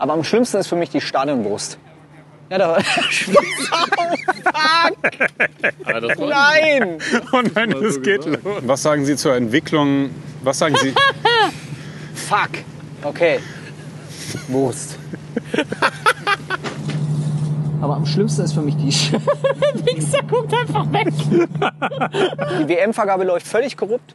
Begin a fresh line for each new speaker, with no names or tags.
Aber am schlimmsten ist für mich die Stadionbrust. Ja, da ah, Fuck!
Aber
Nein!
Oh nein, es geht los. Was sagen Sie zur Entwicklung? Was sagen Sie?
Fuck! Okay. Wurst. Aber am schlimmsten ist für mich die Sch Wichser guckt einfach weg. Die WM-Vergabe läuft völlig korrupt.